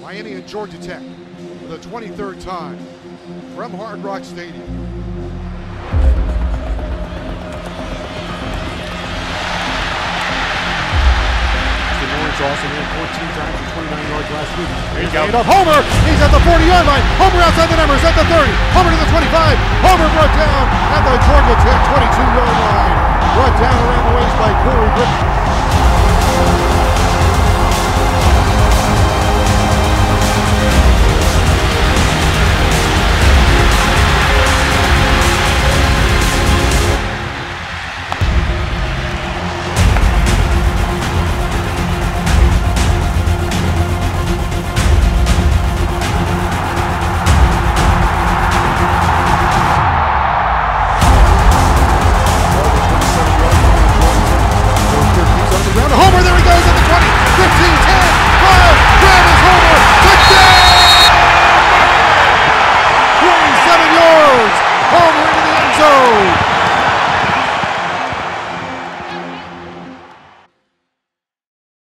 Miami and Georgia Tech for the 23rd time from Hard Rock Stadium. also ran 14 times for 29 yards last week. There you go. Homer, he's at the 40-yard line. Homer outside the numbers at the 30. Homer to the 25. Homer brought down at the Georgia Tech